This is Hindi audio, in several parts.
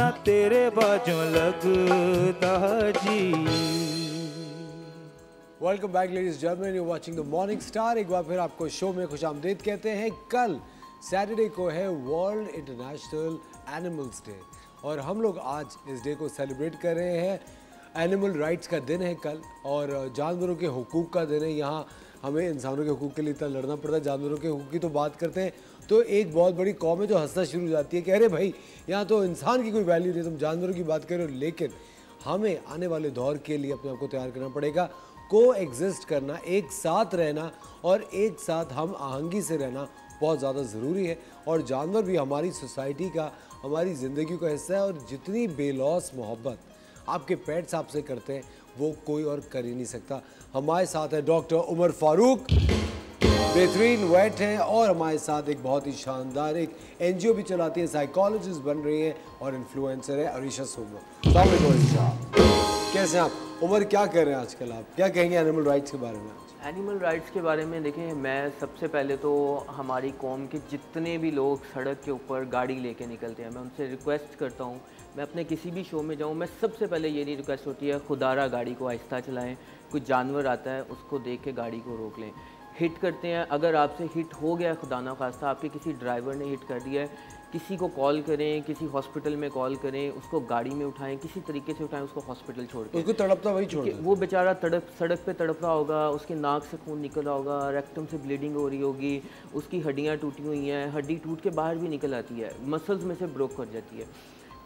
न तेरे बाजों लगता जी। Welcome back ladies gentlemen you watching the morning star एक बार फिर आपको शो में खुश आमदेद कहते हैं। कल सैटरडे को है वर्ल्ड इंटरनेशनल एनिमल्स डे और हम लोग आज इस डे को सेलिब्रेट कर रहे हैं। एनिमल राइट्स का दिन है कल और जानवरों के हकूक़ का दिन है। यहाँ हमें इंसानों के हकूक़ के लिए इतना लड़ना पड़ता है। जानवरों के हकूक़ की तो बात करते हैं। तो एक बहुत बड़ी कौम है जो हंसना शुरू हो जाती है कि अरे भाई, यहाँ तो इंसान की कोई वैल्यू नहीं तुम जानवरों की बात करो, लेकिन हमें आने वाले दौर के लिए अपने आप को तैयार करना पड़ेगा। को एग्जिस्ट करना, एक साथ रहना और एक साथ हम आहंगी से रहना बहुत ज़्यादा ज़रूरी है। और जानवर भी हमारी सोसाइटी का, हमारी ज़िंदगी का हिस्सा है और जितनी बेलौस मोहब्बत आपके पेट्स आपसे करते हैं, वो कोई और कर ही नहीं सकता। हमारे साथ है डॉक्टर उमर फारूक, बेहतरीन वेट हैं और हमारे साथ एक बहुत ही शानदार एक एनजीओ भी चलाती है साइकोलॉजिस्ट बन रही हैं और इन्फ्लुएंसर है अरीशा सोमो। अरीशा। कैसे हैं आप? उमर, क्या कर रहे हैं आजकल आप? क्या कहेंगे एनिमल राइट्स के बारे में? एनिमल राइट्स के बारे में देखें मैं सबसे पहले तो हमारी कौम के जितने भी लोग सड़क के ऊपर गाड़ी लेके निकलते हैं, मैं उनसे रिक्वेस्ट करता हूँ, मैं अपने किसी भी शो में जाऊँ, मैं सबसे पहले ये नहीं रिक्वेस्ट होती है, खुदारा गाड़ी को आहिस्ता चलाएँ, कोई जानवर आता है, उसको देख के गाड़ी को रोक लें। हिट करते हैं, अगर आपसे हिट हो गया खुदा ना खास्ता, आपके किसी ड्राइवर ने हिट कर दिया है किसी को कॉल करें किसी हॉस्पिटल में कॉल करें उसको गाड़ी में उठाएँ किसी तरीके से उठाएँ उसको हॉस्पिटल छोड़ के। उसको तड़पता वही छोड़ वो बेचारा तड़प सड़क पे तड़प रहा होगा उसके नाक से खून निकल रहा होगा रेक्टम से ब्लीडिंग हो रही होगी उसकी हड्डियाँ टूटी हुई हैं हड्डी टूट के बाहर भी निकल आती है मसल्स में से ब्रोक कर जाती है।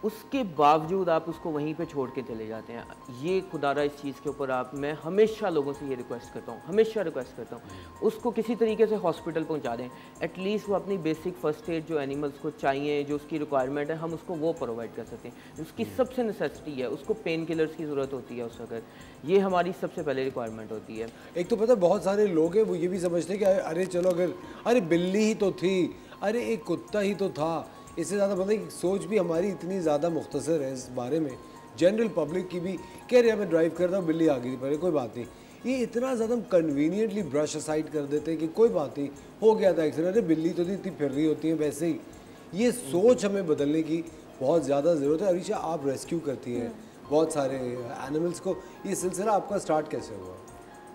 उसके बावजूद आप उसको वहीं पे छोड़ के चले जाते हैं। ये खुदारा इस चीज़ के ऊपर आप मैं हमेशा लोगों से ये रिक्वेस्ट करता हूँ हमेशा रिक्वेस्ट करता हूँ उसको किसी तरीके से हॉस्पिटल पहुँचा दें। एटलीस्ट वो अपनी बेसिक फ़र्स्ट एड जो एनिमल्स को चाहिए जो उसकी रिक्वायरमेंट है हम उसको वो प्रोवाइड कर सकते हैं। उसकी सबसे नेसेसिटी है उसको पेन किलर्स की ज़रूरत होती है उस वक्त। ये हमारी सबसे पहले रिक्वायरमेंट होती है। एक तो पता है, बहुत सारे लोग हैं वो ये भी समझते हैं कि अरे चलो अगर अरे बिल्ली ही तो थी अरे एक कुत्ता ही तो था इससे ज़्यादा है कि सोच भी हमारी इतनी ज़्यादा मुख्तर है इस बारे में। जनरल पब्लिक की भी कह रहे मैं ड्राइव कर रहा हूँ बिल्ली आ गई पहले कोई बात नहीं। ये इतना ज़्यादा हम कन्वीनियंटली ब्रश असाइड कर देते हैं कि कोई बात नहीं हो गया था एक्सीडेंट अरे बिल्ली तो इतनी फिर रही होती है वैसे ही। ये सोच हमें बदलने की बहुत ज़्यादा ज़रूरत है। अरीशा आप रेस्क्यू करती हैं बहुत सारे एनिमल्स को। ये सिलसिला आपका स्टार्ट कैसे हुआ?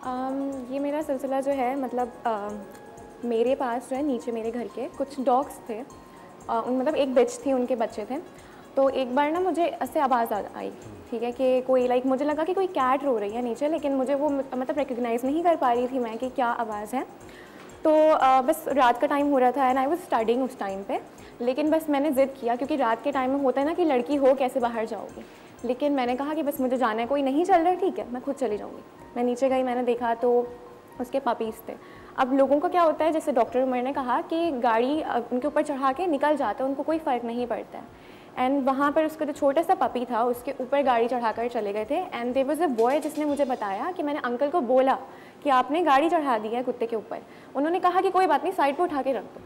um, ये मेरा सिलसिला जो है मतलब uh, मेरे पास जो है नीचे मेरे घर के कुछ डॉग्स थे। उन मतलब एक बिच थी, उनके बच्चे थे। तो एक बार ना मुझे ऐसे आवाज़ आई, ठीक है, कि कोई लाइक मुझे लगा कि कोई कैट रो रही है नीचे, लेकिन मुझे वो मतलब रिकग्नाइज़ नहीं कर पा रही थी मैं कि क्या आवाज़ है। तो बस रात का टाइम हो रहा था एंड आई वॉज़ स्टडिंग उस टाइम पे। लेकिन बस मैंने ज़िद किया, क्योंकि रात के टाइम में होता है ना कि लड़की हो, कैसे बाहर जाओगी? लेकिन मैंने कहा कि बस मुझे जाना है, कोई नहीं चल रहा, ठीक है, मैं खुद चली जाऊँगी। मैं नीचे गई, मैंने देखा तो उसके पपीज़ थे। अब लोगों का क्या होता है, जैसे डॉक्टर उमर ने कहा कि गाड़ी उनके ऊपर चढ़ा के निकल जाता है, उनको कोई फ़र्क नहीं पड़ता है। एंड वहाँ पर उसका जो छोटा सा पपी था, उसके ऊपर गाड़ी चढ़ाकर चले गए थे। And there was a boy जिसने मुझे बताया कि मैंने अंकल को बोला कि आपने गाड़ी चढ़ा दी है कुत्ते के ऊपर। उन्होंने कहा कि कोई बात नहीं, साइड पर उठा के रख दो।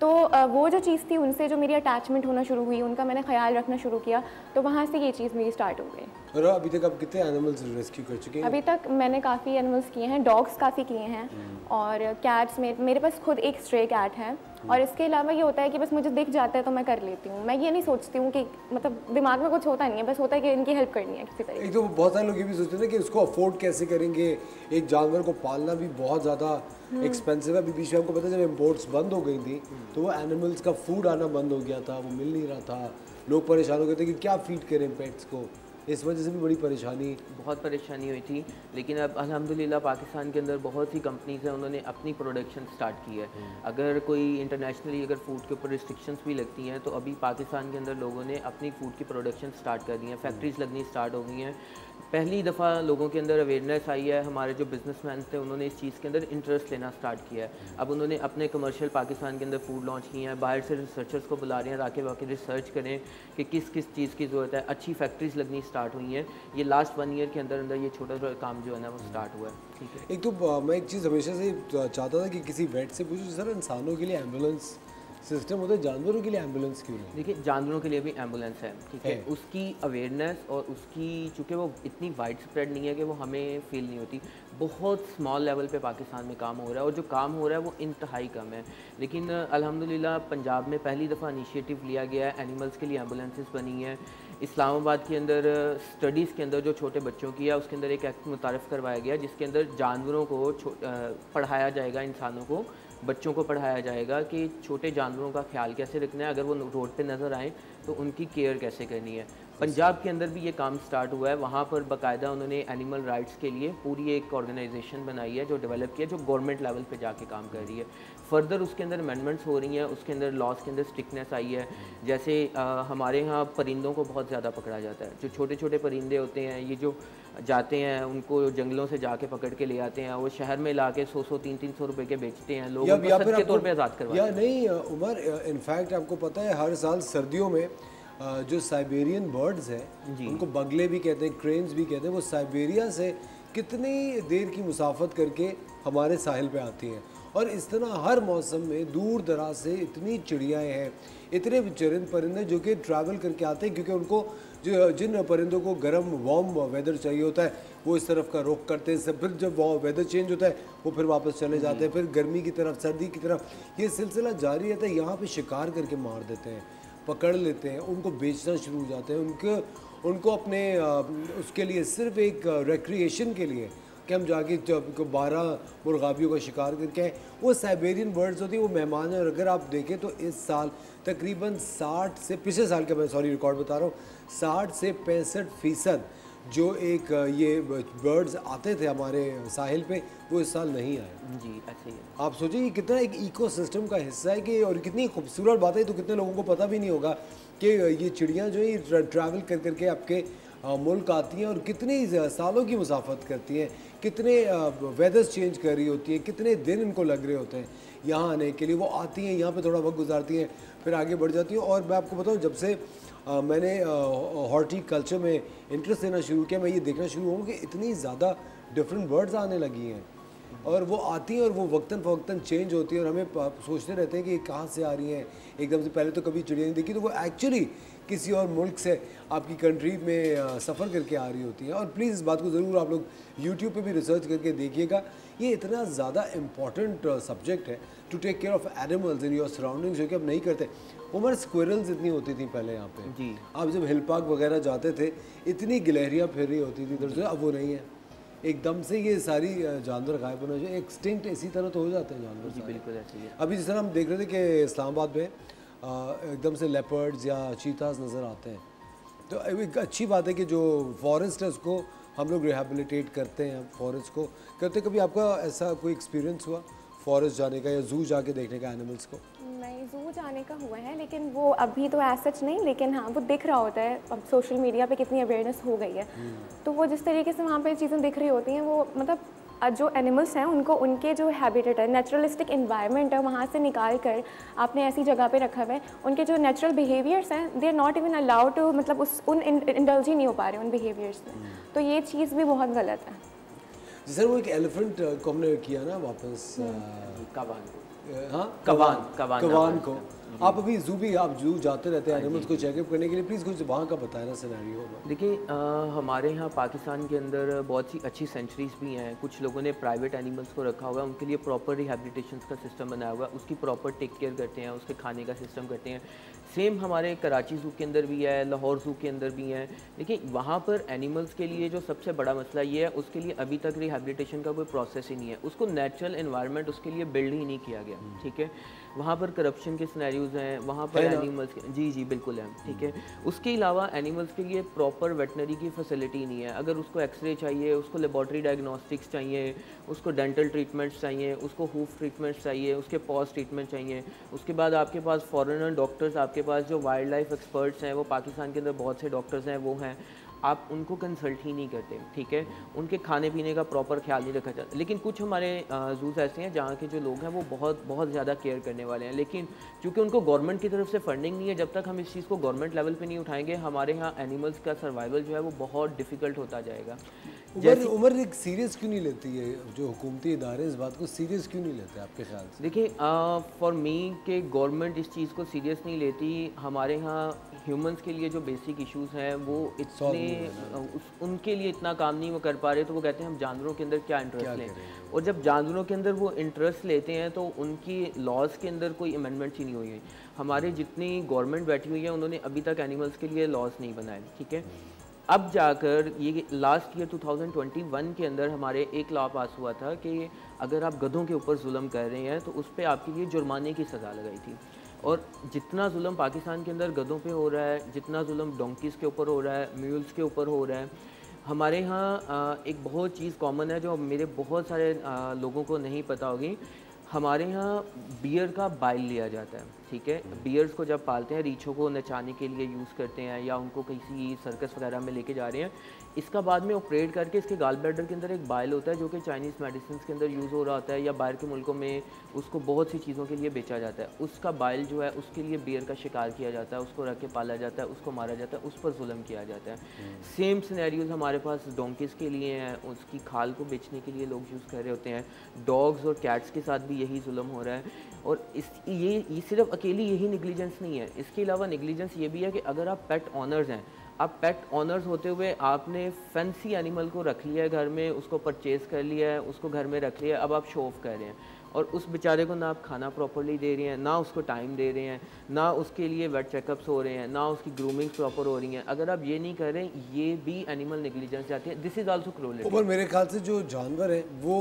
तो वो जो चीज़ थी, उनसे जो मेरी अटैचमेंट होना शुरू हुई, उनका मैंने ख्याल रखना शुरू किया तो वहाँ से ये चीज़ मेरी स्टार्ट हो गई। और अभी तक आप कितने एनिमल्स रेस्क्यू कर चुके हैं? अभी तक मैंने काफ़ी एनिमल्स किए हैं डॉग्स काफ़ी किए हैं और कैट्स में मेरे पास खुद एक स्ट्रे कैट है और इसके अलावा ये होता है कि बस मुझे दिख जाता है तो मैं कर लेती हूँ। मैं ये नहीं सोचती हूँ कि मतलब दिमाग में कुछ होता नहीं है बस होता है कि इनकी हेल्प करनी है किसी तरीके एक तो बहुत सारे लोग ये भी सोचते हैं कि उसको अफोर्ड कैसे करेंगे? एक जानवर को पालना भी बहुत ज़्यादा एक्सपेंसिव है। अभी बीच में आपको पता है जब इम्पोर्ट्स बंद हो गई थी तो वो एनिमल्स का फ़ूड आना बंद हो गया था वो मिल नहीं रहा था। लोग परेशान हो गए थे कि क्या फ़ीड करें पेट्स को? इस वजह से भी बड़ी परेशानी। बहुत परेशानी हुई थी लेकिन अब अल्हम्दुलिल्लाह पाकिस्तान के अंदर बहुत सी कंपनीज़ हैं उन्होंने अपनी प्रोडक्शन स्टार्ट की है। अगर कोई इंटरनेशनली अगर फ़ूड के ऊपर रिस्ट्रिक्शंस भी लगती हैं तो अभी पाकिस्तान के अंदर लोगों ने अपनी फ़ूड की प्रोडक्शन स्टार्ट कर दी है। फैक्ट्रीज लगनी स्टार्ट हो गई हैं। पहली दफ़ा लोगों के अंदर अवेयरनेस आई है। हमारे जो बिजनेसमैन थे उन्होंने इस चीज़ के अंदर इंटरेस्ट लेना स्टार्ट किया है। अब उन्होंने अपने कमर्शियल पाकिस्तान के अंदर फ़ूड लॉन्च किए हैं बाहर से रिसर्चर्स को बुला रहे हैं ताकि वाकई रिसर्च करें कि किस किस चीज़ की ज़रूरत है। अच्छी फैक्ट्रीज लगनी स्टार्ट हुई हैं। ये लास्ट वन ईयर के अंदर अंदर ये छोटा सा काम जो है ना वो स्टार्ट हुआ है। ठीक है। एक तो मैं एक चीज़ हमेशा से चाहता था कि किसी वेट से पूछूँ सर इंसानों के लिए एंबुलेंस सिस्टम होता है जानवरों के लिए एंबुलेंस क्यों नहीं? देखिए जानवरों के लिए भी एंबुलेंस है ठीक है। उसकी अवेयरनेस और उसकी चूँकि वो इतनी वाइड स्प्रेड नहीं है कि वो हमें फील नहीं होती बहुत स्मॉल लेवल पे पाकिस्तान में काम हो रहा है और जो काम हो रहा है वो इंतहाई कम है। लेकिन अल्हम्दुलिल्लाह पंजाब में पहली दफ़ा इनिशिएटिव लिया गया है एनिमल्स के लिए एम्बुलेंसेस बनी है। इस्लामाबाद के अंदर स्टडीज़ के अंदर जो छोटे बच्चों की है उसके अंदर एक एक्ट मुतारफ़ करवाया गया जिसके अंदर जानवरों को पढ़ाया जाएगा इंसानों को। बच्चों को पढ़ाया जाएगा कि छोटे जानवरों का ख्याल कैसे रखना है, अगर वो रोड पे नज़र आएँ तो उनकी केयर कैसे करनी है। पंजाब के अंदर भी ये काम स्टार्ट हुआ है। वहाँ पर बाकायदा उन्होंने एनिमल राइट्स के लिए पूरी एक ऑर्गेनाइजेशन बनाई है जो डेवलप किया जो गवर्नमेंट लेवल पे जाके काम कर रही है। फर्दर उसके अंदर अमेंडमेंट्स हो रही हैं उसके अंदर लॉज के अंदर स्ट्रिकनेस आई है। जैसे अ, हमारे यहाँ परिंदों को बहुत ज़्यादा पकड़ा जाता है। जो छोटे छोटे परिंदे होते हैं ये जो जाते हैं उनको जंगलों से जाके पकड़ के ले आते हैं वो शहर में ला के सौ सौ तीन तीन सौ रुपए के बेचते हैं। लोग या, उनको या के तौर पे आज़ाद या नहीं उमर इनफैक्ट आपको पता है हर साल सर्दियों में जो साइबेरियन बर्ड्स हैं उनको बगले भी कहते हैं क्रेन्स भी कहते हैं वो साइबेरिया से कितनी देर की मुसाफत करके हमारे साहिल पे आती हैं। और इस तरह हर मौसम में दूर दराज से इतनी चिड़ियाएँ हैं इतने चरिंद परिंदे जो कि ट्रैवल करके आते हैं क्योंकि उनको जो जिन परिंदों को गर्म वार्म वेदर चाहिए होता है वो इस तरफ़ का रुख करते हैं फिर जब वो वेदर चेंज होता है वो फिर वापस चले जाते हैं फिर गर्मी की तरफ़ सर्दी की तरफ़। ये सिलसिला जारी रहता है यहाँ पर शिकार करके मार देते हैं। पकड़ लेते हैं, उनको बेचना शुरू हो जाते हैं। उनके, उनको अपने उसके लिए सिर्फ़ एक रिक्रिएशन के लिए कि हम जाके बारह मुर्गाबियों का शिकार करके आए। वो साइबेरियन बर्ड्स होती हैं, वो मेहमान हैं। और अगर आप देखें तो इस साल तकरीबन साठ से, पिछले साल के मैं सॉरी रिकॉर्ड बता रहा हूँ, साठ से पैंसठ फ़ीसद जो एक ये बर्ड्स आते थे हमारे साहिल पे वो इस साल नहीं आए। जी ऐसे ही। आप सोचिए ये कितना एक इकोसिस्टम का हिस्सा है कि और कितनी खूबसूरत बात है तो कितने लोगों को पता भी नहीं होगा कि ये चिड़ियाँ जो है ट्रैवल कर करके आपके मुल्क आती हैं और कितनी सालों की मुसाफत करती हैं कितने वेदर्स चेंज कर रही होती हैं कितने दिन इनको लग रहे होते हैं यहाँ आने के लिए वो आती हैं यहाँ पे थोड़ा वक्त गुजारती हैं फिर आगे बढ़ जाती हैं और मैं आपको बताऊँ जब से अ, मैंने हॉर्टिकल्चर में इंटरेस्ट लेना शुरू किया। मैं ये देखना शुरू हूँ कि इतनी ज़्यादा डिफरेंट बर्ड्स आने लगी हैं। और वो आती हैं और वो वक्तन फ़वक्तन चेंज होती हैं और हमें सोचते रहते हैं कि ये कहाँ से आ रही हैं। एकदम से पहले तो कभी चिड़िया नहीं देखी तो वो एक्चुअली किसी और मुल्क से आपकी कंट्री में सफ़र करके आ रही होती हैं। और प्लीज़ इस बात को ज़रूर आप लोग यूट्यूब पे भी रिसर्च करके देखिएगा। ये इतना ज़्यादा इंपॉर्टेंट सब्जेक्ट है to take care of animals in your surroundings जो कि अब नहीं करते। उमर स्क्वेरल्स इतनी होती थी पहले यहाँ पे। जी। आप जब हिल पार्क वगैरह जाते थे इतनी गिलहरियाँ फिर रही होती थी इधर से अब वो नहीं है। एकदम से ये सारी जानवर गायब होना चाहिए। एक्सटिंक्ट इसी तरह तो हो जाते हैं जानवर जी बिल्कुल अभी जिस तरह हम देख रहे थे कि इस्लामाबाद में एकदम से लेपर्ड्स या चीताज नज़र आते हैं। तो एक अच्छी बात है कि जो फॉरेस्ट है उसको हम लोग रिहेबिलिटेट करते हैं फॉरेस्ट को। करते कभी आपका ऐसा कोई एक्सपीरियंस हुआ फॉरेस्ट जाने का या जू जाके देखने का एनिमल्स को? नहीं जू जाने का हुआ है लेकिन वो अभी तो एज सच नहीं लेकिन हाँ वो दिख रहा होता है। अब सोशल मीडिया पे कितनी अवेयरनेस हो गई है। तो वो जिस तरीके से वहाँ पे चीज़ें दिख रही होती हैं वो मतलब जो एनिमल्स हैं उनको उनके जो हैबिटेट है नेचुरलिस्टिक इन्वायरमेंट है वहाँ से निकाल कर आपने ऐसी जगह पे रखा हुआ है। उनके जो नेचुरल बिहेवियर्स हैं they are not even allowed to मतलब उस उन इंडल्ज ही नहीं हो पा रहे उन बिहेवियर्स में तो ये चीज़ भी बहुत गलत है। जैसे वो एक एलिफेंट को हमने किया ना वापस कबान को। अ, हाँ? कवान कवान कवान को। आप अभी जू भी आप जू जाते रहते हैं एनिमल्स को चेकअप करने के लिए प्लीज़ कुछ वहाँ का बताया ना सिनेरियो देखिए हमारे यहाँ पाकिस्तान के अंदर बहुत सी अच्छी सेंचुरीज भी हैं। कुछ लोगों ने प्राइवेट एनिमल्स को रखा हुआ है उनके लिए प्रॉपर रिहेबिलिटेशन का सिस्टम बनाया हुआ है। उसकी प्रॉपर टेक केयर करते हैं उसके खाने का सिस्टम करते हैं। सेम हमारे कराची जू के अंदर भी है लाहौर जू के अंदर भी हैं। देखिए वहाँ पर एनिमल्स के लिए जो सबसे बड़ा मसला ये है उसके लिए अभी तक रिहेबिलिटेशन का कोई प्रोसेस ही नहीं है। उसको नेचुरल इन्वायरमेंट उसके लिए बिल्ड ही नहीं किया गया ठीक है? वहाँ पर करप्शन के सिनेरियोज हैं वहाँ पर एनिमल्स जी जी बिल्कुल है ठीक है? उसके अलावा एनिमल्स के लिए प्रॉपर वेटनरी की फैसिलिटी नहीं है। अगर उसको एक्सरे चाहिए उसको लेबॉर्ट्री डायग्नोस्टिक्स चाहिए उसको डेंटल ट्रीटमेंट्स चाहिए उसको हूफ ट्रीटमेंट्स चाहिए उसके पॉज ट्रीटमेंट चाहिए उसके बाद आपके पास फॉरेनर डॉक्टर्स आपके पास जो वाइल्ड लाइफ एक्सपर्ट्स हैं, वो पाकिस्तान के अंदर बहुत से डॉक्टर्स हैं, वो हैं। आप उनको कंसल्ट ही नहीं करते ठीक है? उनके खाने पीने का प्रॉपर ख्याल नहीं रखा जाता। लेकिन कुछ हमारे जूस ऐसे हैं जहाँ के जो लोग हैं वो बहुत बहुत ज़्यादा केयर करने वाले हैं। लेकिन चूँकि उनको गवर्नमेंट की तरफ़ से फंडिंग नहीं है जब तक हम इस चीज़ को गवर्नमेंट लेवल पर नहीं उठाएँगे हमारे यहाँ एनिमल्स का सर्वाइवल जो है वो बहुत डिफ़िकल्ट होता जाएगा। उमर उमर एक सीरियस क्यों नहीं लेती है जो हुकूमती इदारे इस बात को सीरियस क्यों नहीं लेते आपके ख्याल से? देखिए फॉर मी के गवर्नमेंट इस चीज़ को सीरियस नहीं लेती। हमारे यहाँ ह्यूमंस के लिए जो बेसिक इश्यूज़ हैं वो इतने उस, उनके लिए इतना काम नहीं वो कर पा रहे तो वो कहते हैं हम जानवरों के अंदर क्या इंटरेस्ट लें? और जब जानवरों के अंदर वो इंटरेस्ट लेते हैं तो उनकी लॉज के अंदर कोई अमेंडमेंट ही नहीं हुई है। हमारे जितनी गवर्नमेंट बैठी हुई है उन्होंने अभी तक एनिमल्स के लिए लॉज नहीं बनाए ठीक है? अब जाकर ये लास्ट ईयर 2021 के अंदर हमारे एक लॉ पास हुआ था कि अगर आप गधों के ऊपर जुल्म कर रहे हैं तो उस पर आपके लिए जुर्माने की सज़ा लगाई थी। और जितना जुल्म पाकिस्तान के अंदर गदों पे हो रहा है, जितना जुल्म डोंकीस के ऊपर हो रहा है म्यूल्स के ऊपर हो रहा है, हमारे यहाँ एक बहुत चीज़ कॉमन है जो मेरे बहुत सारे लोगों को नहीं पता होगी। हमारे यहाँ बियर का बाइल लिया जाता है। ठीक है? बियर्स को जब पालते हैं रीछों को नचाने के लिए यूज़ करते हैं या उनको किसी सर्कस वगैरह में लेके जा रहे हैं इसका बाद में ऑपरेट करके इसके गाल ब्लैडर के अंदर एक बाइल होता है जो कि चाइनीज़ मेडिसिन के अंदर यूज़ हो रहा होता है या बाहर के मुल्कों में उसको बहुत सी चीज़ों के लिए बेचा जाता है। उसका बाइल जो है उसके लिए बियर का शिकार किया जाता है उसको रख के पाला जाता है उसको मारा जाता है उस पर जुल्म किया जाता है। सेम सिनेरियोज हमारे पास डोंकीज़ के लिए हैं उसकी खाल को बेचने के लिए लोग यूज़ कर रहे होते हैं। डॉग्स और कैट्स के साथ भी यही जुल्म हो रहा है। और इस, ये ये सिर्फ़ अकेली यही निगलीजेंस नहीं है। इसके अलावा निगलीजेंस ये भी है कि अगर आप पेट ऑनर्स हैं, आप पेट ऑनर्स होते हुए आपने फैंसी एनिमल को रख लिया है घर में, उसको परचेज़ कर लिया है, उसको घर में रख लिया है, अब आप शो ऑफ़ कर रहे हैं। और उस बेचारे को ना आप खाना प्रॉपरली दे रहे हैं ना उसको टाइम दे रहे हैं ना उसके लिए वेट चेकअप्स हो रहे हैं ना उसकी ग्रूमिंग प्रॉपर हो रही हैं। अगर आप ये नहीं कर रहे ये भी एनिमल निगलिजेंस जाती है। दिस इज़ आल्सो क्रोलिटी और मेरे ख्याल से जो जानवर हैं वो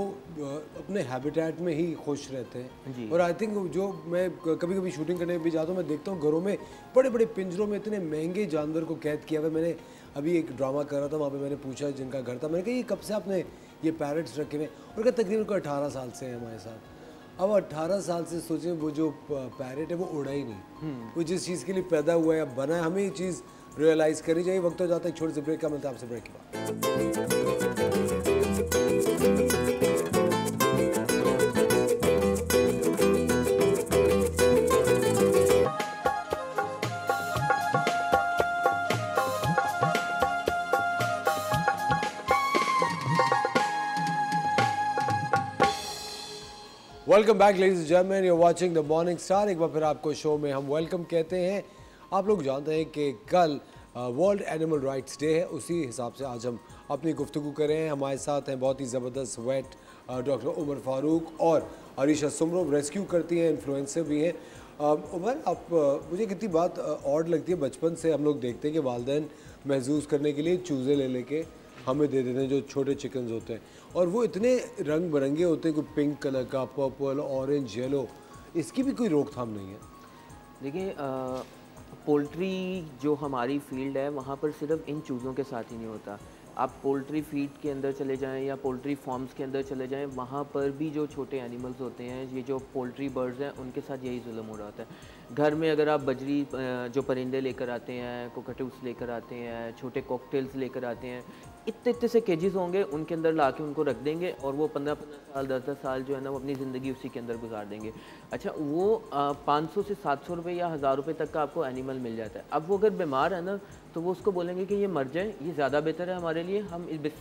अपने हैबिटेट में ही खुश रहते हैं। जी। और आई थिंक जो मैं कभी कभी शूटिंग करने भी जाता हूँ मैं देखता हूँ घरों में बड़े बड़े पिंजरों में इतने महँगे जानवर को कैद किया हुआ मैंने अभी एक ड्रामा कर रहा था वहाँ पे मैंने पूछा जिनका घर था। मैंने कहा ये कब से आपने ये पैरट्स रखे हुए और क्या तकरीबन को अठारह साल से हैं हमारे साथ। अब 18 साल से सोचे वो जो पैरेट है वो उड़ा ही नहीं। हम्म। वो जिस चीज़ के लिए पैदा हुआ है बना है हमें ये चीज़ रियलाइज़ करनी चाहिए। वक्त हो जाता है छोटे से ब्रेक का मिलता है आपसे ब्रेक के बाद welcome back ladies gentlemen you watching the morning star एक बार फिर आपको शो में हम वेलकम कहते हैं। आप लोग जानते हैं कि कल वर्ल्ड एनिमल राइट्स डे है। उसी हिसाब से आज हम अपनी गुफ्तु कर रहे हैं। हमारे साथ हैं बहुत ही ज़बरदस्त वेट डॉक्टर उमर फारूक और अरीशा सुमरो रेस्क्यू करती हैं इन्फ्लुएंसर भी हैं। उमर, आप मुझे कितनी बात ऑड लगती है बचपन से हम लोग देखते हैं कि वालदेन महसूस करने के लिए चूज़े ले लेके हमें दे देते हैं जो छोटे चिकन होते हैं। और वो इतने रंग बिरंगे होते हैं कोई पिंक कलर का पर्पल ऑरेंज येलो इसकी भी कोई रोकथाम नहीं है। देखिए पोल्ट्री जो हमारी फ़ील्ड है, वहाँ पर सिर्फ़ इन चूज़ों के साथ ही नहीं होता। आप पोल्ट्री फ़ीड के अंदर चले जाएँ या पोल्ट्री फार्म्स के अंदर चले जाएँ, वहाँ पर भी जो छोटे एनिमल्स होते हैं, ये जो पोल्ट्री बर्ड्स हैं, उनके साथ यही जुल्म हो रहा होता है। घर में अगर आप बजरी जो परिंदे लेकर आते हैं कोकटूस लेकर आते हैं, छोटे कॉकटेल्स लेकर आते हैं इतने इतने से केजेस होंगे उनके अंदर ला के उनको रख देंगे और वो पंद्रह पंद्रह साल दस दस साल जो है ना वो अपनी ज़िंदगी उसी के अंदर गुजार देंगे। अच्छा वो पाँच सौ से सात सौ रुपये या हज़ार रुपये तक का आपको एनिमल मिल जाता है। अब वो अगर बीमार है ना तो वो उसको बोलेंगे कि ये मर जाए ये ज़्यादा बेहतर है हमारे लिए हम इस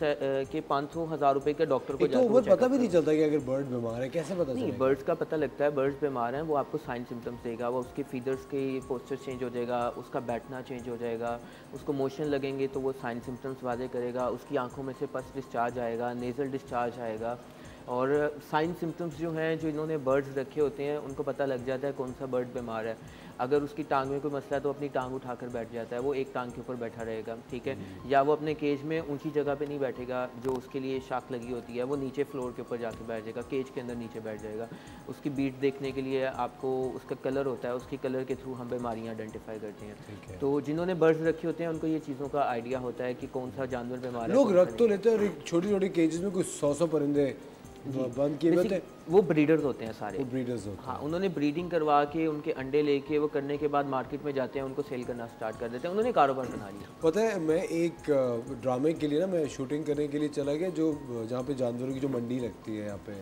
के पाँच सौ हज़ार रुपये के डॉक्टर को तो वो पता भी नहीं चलता कि अगर बर्ड बीमार है कैसे पता नहीं बर्ड्स का पता लगता है बर्ड्स बीमार हैं वो आपको साइन सिम्टम्स देगा वो उसके फीदर्स के पोस्टर चेंज हो जाएगा उसका बैठना चेंज हो जाएगा उसको मोशन लगेंगे तो वो साइन सिम्टम्स वाजे करेगा उसकी आँखों में से पस डिस्चार्ज आएगा नेज़ल डिस्चार्ज आएगा। और साइन सिम्टम्स जो हैं, जो इन्होंने बर्ड्स रखे होते हैं, उनको पता लग जाता है कौन सा बर्ड बीमार है। अगर उसकी टांग में कोई मसला है तो अपनी टांग उठाकर बैठ जाता है वो एक टांग के ऊपर बैठा रहेगा ठीक है? हम्म। या वो अपने केज में ऊँची जगह पे नहीं बैठेगा जो उसके लिए शाख लगी होती है वो नीचे फ्लोर के ऊपर जाके बैठ जाएगा केज के अंदर नीचे बैठ जाएगा। उसकी बीट देखने के लिए आपको उसका कलर होता है उसके कलर के थ्रू हम बीमारियाँ आइडेंटिफाई करते हैं। तो जिन्होंने बर्ड्स रखे होते हैं उनको ये चीज़ों का आइडिया होता है कि कौन सा जानवर बीमार लोग रख तो लेते हैं और छोटी छोटी केजेस में कुछ सौ सौ परिंदे बंद किए होते वो ब्रीडर्स होते हैं सारे। वो ब्रीडर्स होते हाँ उन्होंने ब्रीडिंग करवा के उनके अंडे लेके वो करने के बाद मार्केट में जाते हैं उनको सेल करना स्टार्ट कर देते हैं। उन्होंने कारोबार बना लिया। पता है मैं एक ड्रामे के लिए ना मैं शूटिंग करने के लिए चला गया जो जहाँ पे जानवरों की जो मंडी लगती है यहाँ पे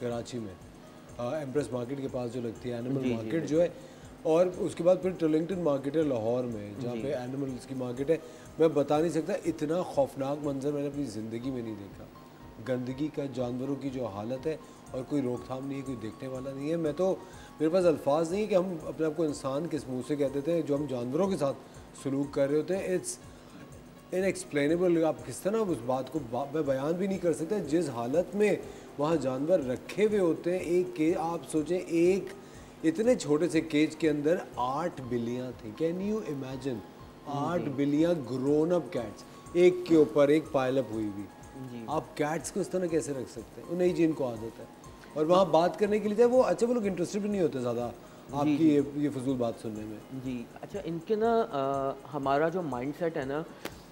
कराची में। एम्प्रेस मार्केट के पास जो लगती है एनिमल मार्केट जो है और उसके बाद फिर टर्लिंगटन मार्केट है लाहौर में जहाँ पे एनिमल्स की मार्केट है। मैं बता नहीं सकता इतना खौफनाक मंजर मैंने अपनी ज़िंदगी में नहीं देखा। गंदगी का जानवरों की जो हालत है और कोई रोकथाम नहीं है कोई देखने वाला नहीं है। मैं तो मेरे पास अल्फाज नहीं है कि हम अपने आप को इंसान किस मुँह से कहते थे जो हम जानवरों के साथ सलूक कर रहे होते हैं। इट्स इनएक्सप्लेनेबल आप किस तरह उस बात को बा, मैं बयान भी नहीं कर सकता जिस हालत में वहाँ जानवर रखे हुए होते हैं। एक के आप सोचें एक इतने छोटे से केज के अंदर आठ बिल्लियाँ थी। कैन यू इमेजिन आठ बिल्लियाँ ग्रोन अप कैट्स एक के ऊपर एक पायलअप हुई हुई। आप कैट्स को इस तरह कैसे रख सकते हैं? उन्हें जिनको आदत है। और वहाँ बात करने के लिए वो अच्छा वो लोग इंटरेस्टेड भी नहीं होते ज़्यादा आपकी ये ये फजूल बात सुनने में। जी अच्छा इनके ना हमारा जो माइंड सेट है ना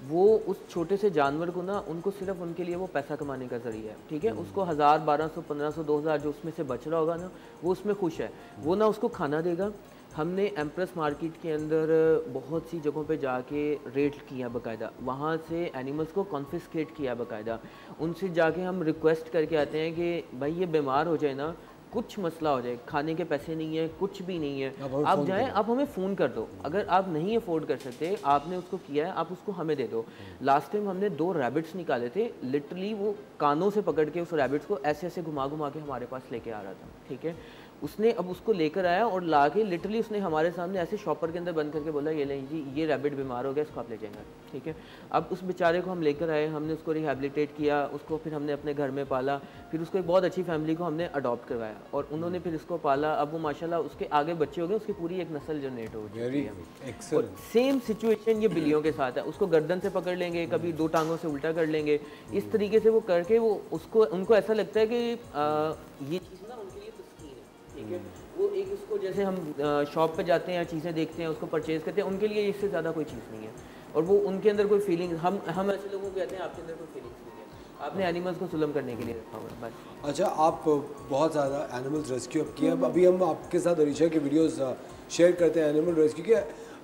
वो उस छोटे से जानवर को ना उनको सिर्फ़ उनके लिए वो पैसा कमाने का ज़रिया है ठीक है? उसको हज़ार बारह सौ पंद्रह सौ दो हज़ार जो उसमें से बच रहा होगा ना वो उसमें खुश है। वो ना उसको खाना देगा हमने एम्प्रेस मार्केट के अंदर बहुत सी जगहों पे जाके रेट किया बाकायदा। वहाँ से एनिमल्स को कॉन्फिस्केट किया बाकायदा। उनसे जाके हम रिक्वेस्ट करके आते हैं कि भाई ये बीमार हो जाए ना कुछ मसला हो जाए। खाने के पैसे नहीं है कुछ भी नहीं है। आप जाएँ आप हमें फ़ोन कर दो। अगर आप नहीं अफोर्ड कर सकते आपने उसको किया है आप उसको हमें दे दो। लास्ट टाइम हमने दो रैबिट्स निकाले थे। लिटरली वो कानों से पकड़ के उस रैबिट्स को ऐसे ऐसे घुमा घुमा के हमारे पास लेके आ रहा था। ठीक है? उसने अब उसको लेकर आया और ला के लिटरली उसने हमारे सामने ऐसे शॉपर के अंदर बंद करके बोला ये नहीं जी ये रैबिट बीमार हो गया इसको आप ले जाएँगे। ठीक है? अब उस बेचारे को हम लेकर आए हमने उसको रिहेबिलिटेट किया उसको फिर हमने अपने घर में पाला फिर उसको एक बहुत अच्छी फैमिली को हमने अडॉप्ट करवाया और उन्होंने फिर इसको पाला। अब वो माशाल्लाह उसके आगे बच्चे हो गए उसकी पूरी एक नस्ल जनरेट हो वेरी सेम सिचुएशन ये बिल्लियों के साथ है। उसको गर्दन से पकड़ लेंगे कभी दो टांगों से उल्टा कर लेंगे। इस तरीके से वो करके वो उसको उनको ऐसा लगता है कि ये चीज़ ठीक है। वो एक उसको जैसे हम शॉप पे जाते हैं चीज़ें देखते हैं, उसको परचेज करते हैं, उनके लिए इससे ज़्यादा कोई चीज़ नहीं है। और वो उनके अंदर कोई फीलिंग हम हम ऐसे लोगों को कहते हैं, आपके अंदर कोई फीलिंग्स नहीं है। आपने एनिमल्स को सुलम करने के लिए रखा हुआ अच्छा आप बहुत ज़्यादा एनिमल्स रेस्क्यू अब किए अभी हम आपके साथ अरीशा के वीडियोस शेयर करते हैं एनिमल रेस्क्यू के।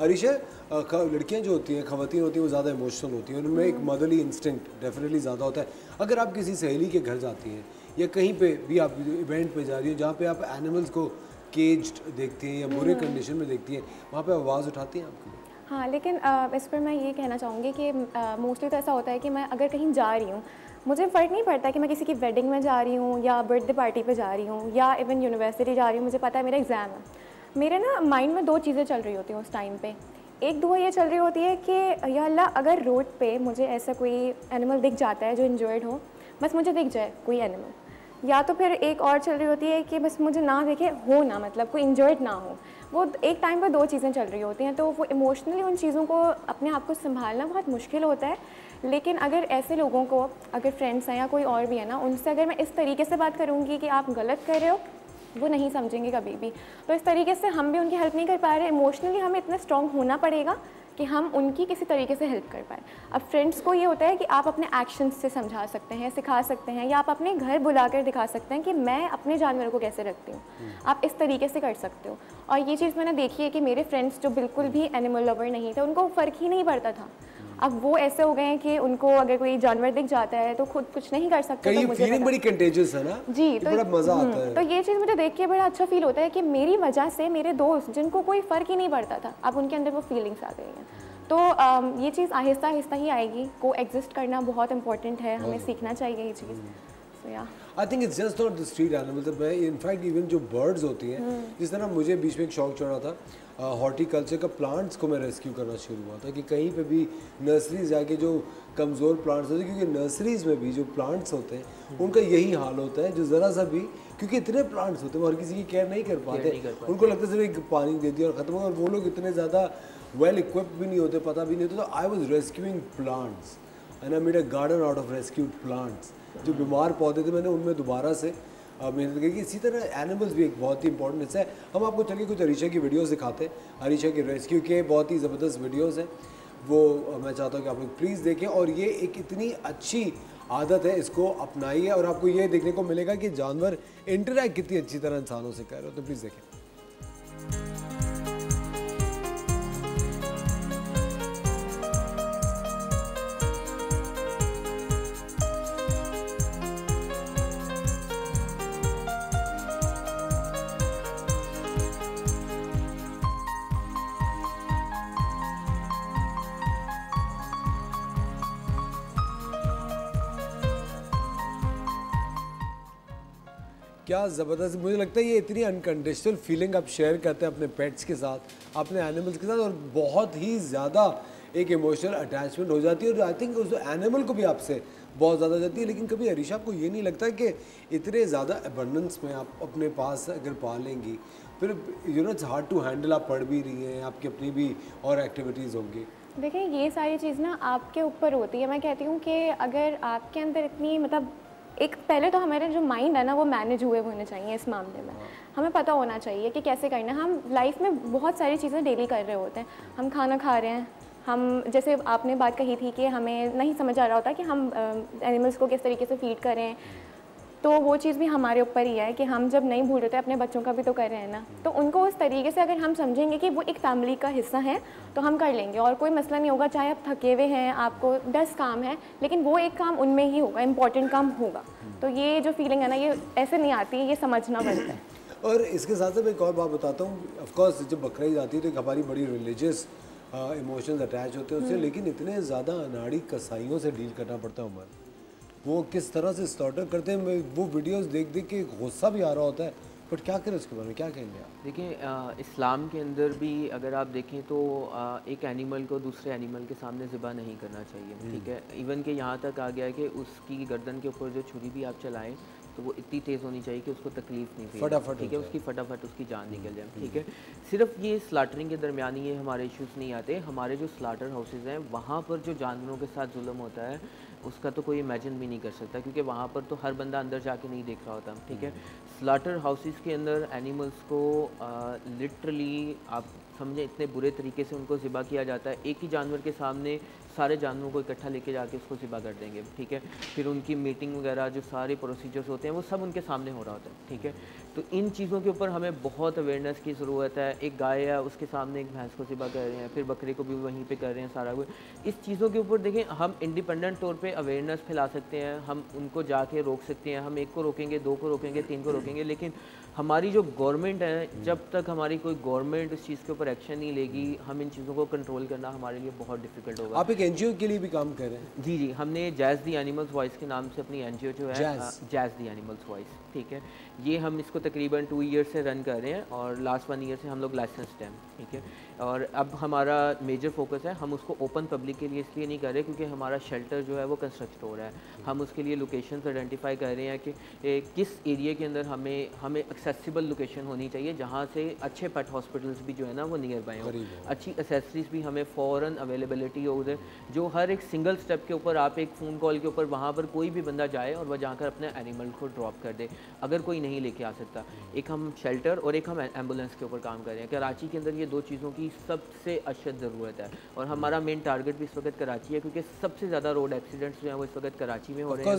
अरीशा लड़कियाँ जो होती हैं खवतिन होती हैं, वो ज़्यादा इमोशनल होती हैं उनमें एक मदरली इंस्टिंक्ट डेफिनेटली ज़्यादा होता है। अगर आप किसी सहेली के घर जाती हैं या कहीं पे भी आप इवेंट पे जा रही हो जहाँ पे आप एनिमल्स को केज्ड देखती हैं या बुरे कंडीशन में देखती हैं वहाँ पे आवाज़ उठाती हैं आपकी? हाँ लेकिन इस पर मैं ये कहना चाहूँगी कि मोस्टली तो ऐसा होता है कि मैं अगर कहीं जा रही हूँ मुझे फ़र्क नहीं पड़ता कि मैं किसी की वेडिंग में जा रही हूँ या बर्थडे पार्टी पे जा रही हूँ या इवन यूनिवर्सिटी जा रही हूँ मुझे पता है मेरा एग्ज़ाम है। मेरे ना माइंड में दो चीज़ें चल रही होती हैं उस टाइम पे। एक दुआ ये चल रही होती है कि या अल्लाह अगर रोड पे मुझे ऐसा कोई एनिमल दिख जाता है जो इंजॉयड हो बस मुझे दिख जाए कोई एनिमल या तो फिर एक और चल रही होती है कि बस मुझे ना देखे, हो ना मतलब कोई इंजर्ड ना हो। वो एक टाइम पर दो चीज़ें चल रही होती हैं तो वो इमोशनली उन चीज़ों को, अपने आप को संभालना बहुत मुश्किल होता है। लेकिन अगर ऐसे लोगों को, अगर फ्रेंड्स हैं या कोई और भी है ना, उनसे अगर मैं इस तरीके से बात करूँगी कि आप गलत कर रहे हो, वो नहीं समझेंगे कभी भी। तो इस तरीके से हम भी उनकी हेल्प नहीं कर पा रहे इमोशनली हमें इतना स्ट्रॉन्ग होना पड़ेगा कि हम उनकी किसी तरीके से हेल्प कर पाए। अब फ्रेंड्स को ये होता है कि आप अपने एक्शन से समझा सकते हैं सिखा सकते हैं या आप अपने घर बुला कर दिखा सकते हैं कि मैं अपने जानवरों को कैसे रखती हूँ। आप इस तरीके से कर सकते हो। और ये चीज़ मैंने देखी है कि मेरे फ्रेंड्स जो बिल्कुल भी एनिमल लवर नहीं थे उनको फ़र्क ही नहीं पड़ता था। अब वो ऐसे हो गए हैं कि उनको अगर कोई जानवर दिख जाता है तो खुद कुछ नहीं कर सकते तो मुझे फीलिंग बड़ी कंटेजियस है ना? जी तो बड़ा मज़ा हम्म, आता है। तो ये चीज़ मुझे देख के बड़ा अच्छा फील होता है कि मेरी वजह से मेरे दोस्त जिनको कोई फ़र्क ही नहीं पड़ता था अब उनके अंदर वो फीलिंग्स आ गई हैं। तो ये चीज़ आहिस्ता आहिस्ता ही आएगी को एग्जिस्ट करना बहुत इंपॉर्टेंट है हमें सीखना चाहिए ये चीज़। I think it's just not the street animals मैं इनफैक्ट इवन जो बर्ड्स होती हैं जिस तरह मुझे बीच में एक शौक चढ़ा था हॉर्टिकल्चर का प्लांट्स को मैं रेस्क्यू करना शुरू हुआ था कि कहीं पे भी नर्सरीज जाके जो कमज़ोर प्लांट्स होते हैं क्योंकि नर्सरीज में भी जो प्लांट्स होते हैं उनका यही हाल होता है जो ज़रा सा भी क्योंकि इतने प्लांट्स होते हैं वो हर किसी की केयर नहीं कर पाते। नहीं कर पाते। उनको लगता है सिर्फ़ एक पानी दे दिया और ख़त्म हो और वो लोग इतने ज़्यादा वेल इक्विप्ड भी नहीं होते पता भी नहीं होता तो I was rescuing plants and I made a garden out of rescued plants जो बीमार पौधे थे मैंने उनमें दोबारा से मेहनत की। इसी तरह एनिमल्स भी एक बहुत ही इंपॉर्टेंट हिस्सा है। हम आपको चलिए कुछ अरीशा की वीडियोस दिखाते हैं। अरीशा के रेस्क्यू के बहुत ही ज़बरदस्त वीडियोस हैं। वो मैं चाहता हूँ कि आप लोग प्लीज़ देखें और ये एक इतनी अच्छी आदत है, इसको अपनाइए और आपको ये देखने को मिलेगा कि जानवर इंटरेक्ट कितनी अच्छी तरह इंसानों से कर रहे हो। तो प्लीज़ देखें। क्या ज़बरदस्त, मुझे लगता है ये इतनी अनकंडीशनल फीलिंग आप शेयर करते हैं अपने पेट्स के साथ, अपने एनिमल्स के साथ और बहुत ही ज़्यादा एक इमोशनल अटैचमेंट हो जाती है और आई थिंक उस एनिमल को भी आपसे बहुत ज़्यादा जाती है। लेकिन कभी हरीशा आपको ये नहीं लगता कि इतने ज़्यादा अबंडेंस में आप अपने पास अगर पालेंगी, फिर you know it's hard to handle आप पढ़ भी रही हैं, आपकी अपनी भी और एक्टिविटीज़ होंगी। देखिए, ये सारी चीज़ ना आपके ऊपर होती है। मैं कहती हूँ कि अगर आपके अंदर इतनी मतलब एक पहले तो हमारे जो माइंड है ना वो मैनेज हुए होने चाहिए इस मामले में। हमें पता होना चाहिए कि कैसे करना है। हम लाइफ में बहुत सारी चीज़ें डेली कर रहे होते हैं। हम खाना खा रहे हैं। हम जैसे आपने बात कही थी कि हमें नहीं समझ आ रहा होता कि हम एनिमल्स को किस तरीके से फ़ीड करें। तो वो चीज़ भी हमारे ऊपर ही है कि हम जब नहीं भूल रहे थे अपने बच्चों का भी तो कर रहे हैं ना। तो उनको उस तरीके से अगर हम समझेंगे कि वो एक फैमिली का हिस्सा है तो हम कर लेंगे। और कोई मसला नहीं होगा चाहे आप थके हुए हैं आपको दस काम है लेकिन वो एक काम उनमें ही होगा इंपॉर्टेंट काम होगा। तो ये जो फीलिंग है ना ये ऐसे नहीं आती ये समझना पड़ता है। और इसके साथ साथ मैं एक और बात बताता हूँ। ऑफकोर्स जब बकरा ईद आती है तो एक हमारी बड़ी रिलीजियस इमोशंस अटैच होते हैं उससे हम्म। लेकिन इतने ज़्यादा अनाड़ी कसाइयों से डील करना पड़ता है उमर। वो किस तरह से स्टार्टर करते हैं वो वीडियोस देख देख के गुस्सा भी आ रहा होता है। बट क्या करें उसके बारे में? क्या कहेंगे आप? देखिए इस्लाम के अंदर भी अगर आप देखें तो आ, एक एनिमल को दूसरे एनिमल के सामने ज़िबा नहीं करना चाहिए। ठीक है? इवन के यहाँ तक आ गया कि उसकी गर्दन के ऊपर जो छुरी भी आप चलाएँ तो वो इतनी तेज़ होनी चाहिए कि उसको तकलीफ़ नहीं फटाफट ठीक है? उसकी फटाफट उसकी जान निकल जाए ठीक है? सिर्फ़ ये स्लाटरिंग के दरमियान ये हमारे इश्यूज़ नहीं आते। हमारे जो स्लाटर हाउसेज हैं वहाँ पर जो जानवरों के साथ जुल्म होता है उसका तो कोई इमेजिन भी नहीं कर सकता क्योंकि वहाँ पर तो हर बंदा अंदर जाके नहीं देख रहा होता ठीक है? स्लाटर हाउसेस के अंदर एनिमल्स को लिटरली आप समझे इतने बुरे तरीके से उनको ज़िबा किया जाता है। एक ही जानवर के सामने सारे जानवरों को इकट्ठा लेके जाके उसको ज़िबा कर देंगे ठीक है? फिर उनकी मीटिंग वगैरह जो सारे प्रोसीजर्स होते हैं वो सब उनके सामने हो रहा होता है ठीक है? तो इन चीज़ों के ऊपर हमें बहुत अवेयरनेस की ज़रूरत है। एक गाय है उसके सामने एक भैंस को सिबा कर रहे हैं फिर बकरे को भी वहीं पे कर रहे हैं सारा कुछ। इस चीज़ों के ऊपर देखें हम इंडिपेंडेंट तौर पे अवेयरनेस फैला सकते हैं हम उनको जाके रोक सकते हैं। हम एक को रोकेंगे दो को रोकेंगे तीन को रोकेंगे लेकिन हमारी जो गवर्नमेंट है जब तक हमारी कोई गवर्नमेंट इस चीज़ के ऊपर एक्शन नहीं लेगी हम इन चीज़ों को कंट्रोल करना हमारे लिए बहुत डिफ़िकल्ट होगा। आप एक एनजीओ के लिए भी काम कर रहे हैं? जी जी हमने जैज़ दी एनिमल्स वॉइस के नाम से अपनी एनजीओ जो है जैज़ दी एनिमल्स वॉइस ठीक है? ये हम इसको तकरीबन टू ईयर से रन कर रहे हैं और लास्ट वन ईयर से हम लोग लाइसेंस हैं, ठीक है? और अब हमारा मेजर फोकस है हम उसको ओपन पब्लिक के लिए इसलिए नहीं कर रहे क्योंकि हमारा शेल्टर जो है वो कंस्ट्रक्ट हो रहा है। हम उसके लिए लोकेशन आइडेंटिफाई कर रहे हैं कि ए, किस एरिया के अंदर हमें हमें एक्सेसिबल लोकेशन होनी चाहिए जहाँ से अच्छे पेट हॉस्पिटल्स भी जो है ना वो नियर बाय हो। अच्छी एसेसरीज भी हमें फ़ौर अवेलेबलिटी हो उधर। जो हर एक सिंगल स्टेप के ऊपर आप एक फ़ोन कॉल के ऊपर वहाँ पर कोई भी बंदा जाए और वह जाकर अपने एनिमल को ड्रॉप कर दे अगर कोई नहीं लेके आ सकता। एक हम शेल्टर और एक हम एंबुलेंस के ऊपर काम कर रहे हैं। कराची के अंदर ये दो चीज़ों की सबसे अशद ज़रूरत है। और हमारा मेन टारगेट भी इस वक्त कराची है क्योंकि सबसे ज़्यादा रोड एक्सीडेंट्स जो है वो इस वक्त कराची में हो रहे हैं।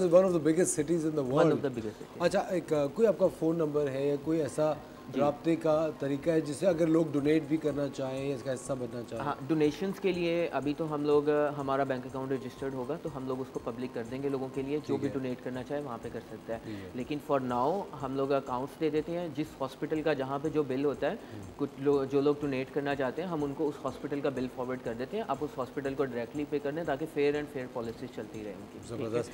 अच्छा एक कोई आपका फ़ोन नंबर है या कोई ऐसा रबते का तरीका है जिसे अगर लोग डोनेट भी करना चाहें इसका हिस्सा बनना चाहें। हाँ डोनेशंस के लिए अभी तो हम लोग हमारा बैंक अकाउंट रजिस्टर्ड होगा तो हम लोग उसको पब्लिक कर देंगे लोगों के लिए जो भी डोनेट करना चाहे वहाँ पे कर सकता है। लेकिन फॉर नाउ हम लोग अकाउंट्स दे देते हैं जिस हॉस्पिटल का जहाँ पे जो बिल होता है हम्म। कुछ लोग जो लोग डोनेट करना चाहते हैं हम उनको उस हॉस्पिटल का बिल फॉरवर्ड कर देते हैं। आप उस हॉस्पिटल को डायरेक्टली पे कर दें ताकि फेयर एंड फेयर पॉलिसी चलती रहे उनकी। ज़बरदस्त।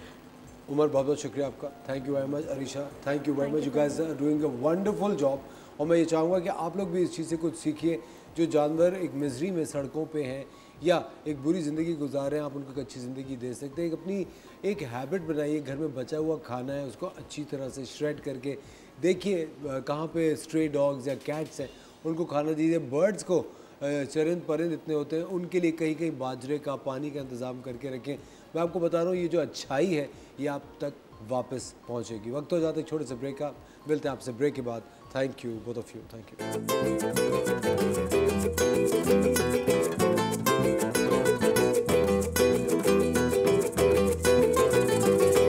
उमर बहुत बहुत शुक्रिया आपका। Thank you very much Arisha. Thank you very much you guys are doing a wonderful job और मैं ये चाहूँगा कि आप लोग भी इस चीज़ से कुछ सीखिए, जो जानवर एक मिजरी में सड़कों पे हैं, या एक बुरी ज़िंदगी गुजार रहे हैं, आप उनको एक अच्छी ज़िंदगी दे सकते हैं। एक अपनी एक हैबिट बनाइए, घर में बचा हुआ खाना है, उसको अच्छी तरह से श्रेड करके देखिए कहाँ पे स्ट्रे डॉग्स या कैट्स हैं, उनको खाना दीजिए। बर्ड्स को चरिंद परिंद इतने होते हैं, उनके लिए कहीं कहीं बाजरे का पानी का इंतज़ाम करके रखें। मैं आपको बता रहा हूँ, ये जो अच्छाई है, ये आप तक वापस पहुँचेगी। वक्त हो जाते छोटे से ब्रेक का, मिलते हैं आपसे ब्रेक के बाद। Thank you, both of you. Thank you.